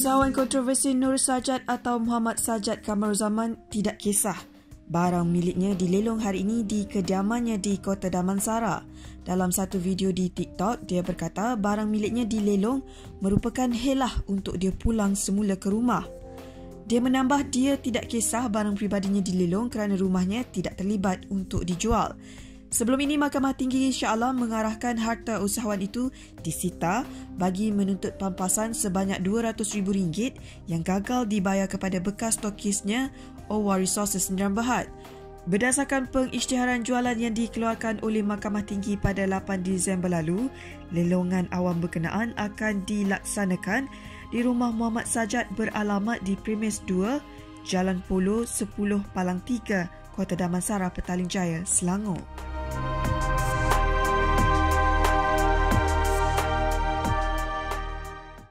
Usahawan kontroversi Nur Sajat atau Muhammad Sajat Kamaruzaman tidak kisah. Barang miliknya dilelong hari ini di kediamannya di Kota Damansara. Dalam satu video di TikTok, dia berkata barang miliknya dilelong merupakan helah untuk dia pulang semula ke rumah. Dia menambah dia tidak kisah barang pribadinya dilelong kerana rumahnya tidak terlibat untuk dijual. Sebelum ini, Mahkamah Tinggi Shah Alam mengarahkan harta usahawan itu disita bagi menuntut pampasan sebanyak RM200,000 yang gagal dibayar kepada bekas tokisnya Owa Resources Sendirian Berhad. Berdasarkan pengisytiharan jualan yang dikeluarkan oleh Mahkamah Tinggi pada 8 Disember lalu, lelongan awam berkenaan akan dilaksanakan di rumah Muhammad Sajat beralamat di Premis 2, Jalan Polo 10 Palang 3, Kota Damansara, Petaling Jaya, Selangor.